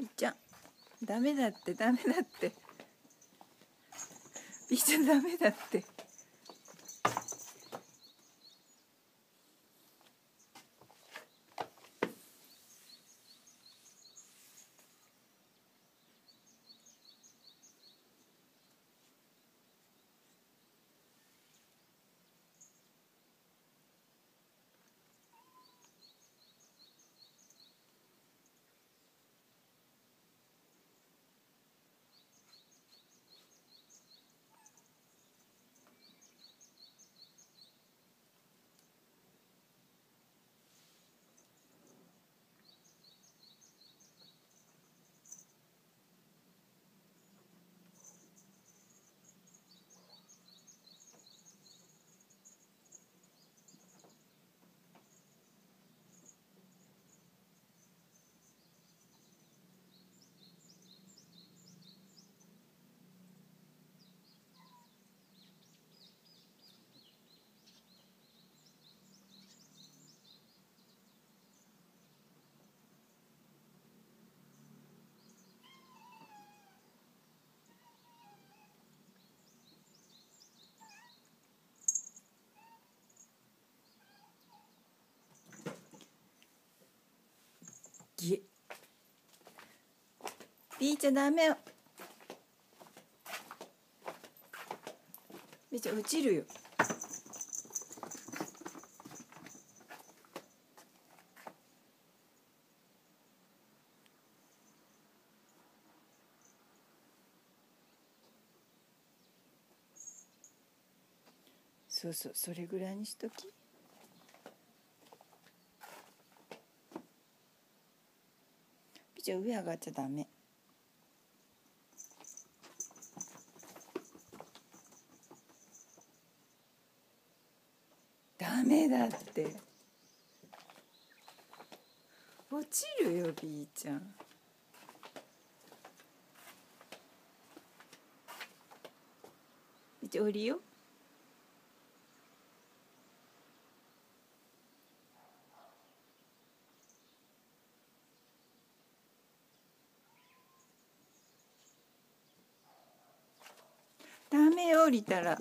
いっちゃんダメだってダメだっていっちゃんダメだって。ぎえビーちゃダメよ。ビーちゃ落ちるよ。そうそうそれぐらいにしとき。ビーちゃん上上がっちゃダメ。ダメだって。落ちるよビーちゃん。ビーちゃん降りよ。ダメよ降りたら。